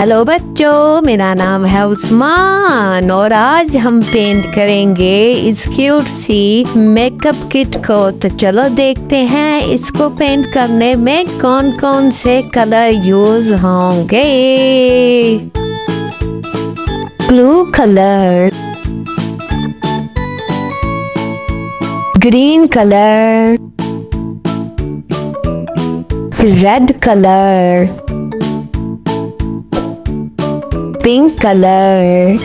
Hello बच्चों, मेरा नाम है उस्मान और आज हम पेंट करेंगे इस क्यूट सी मेकअप किट को। तो चलो देखते हैं इसको पेंट करने में कौन कौन से कलर यूज़ होंगे। Blue colour green colour red colour pink color.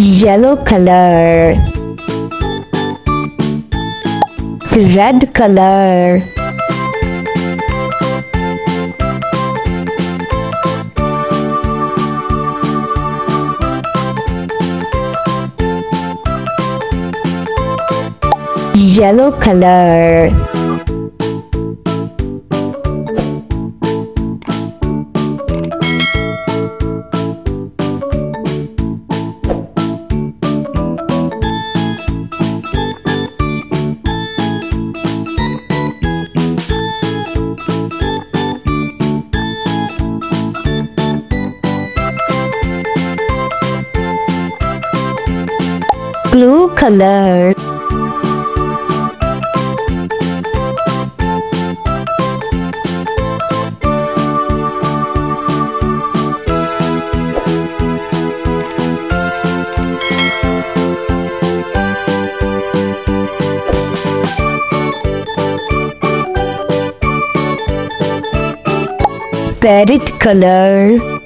Yellow color. Red color. Yellow color blue color. Parrot color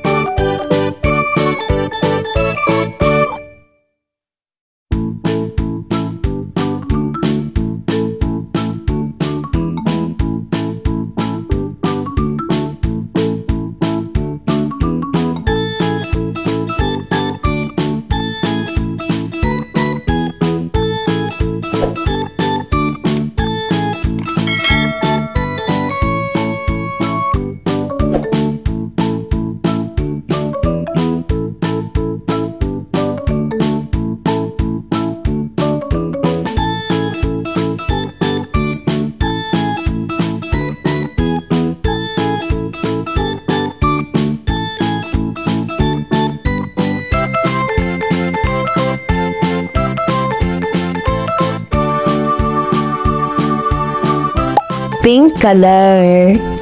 pink color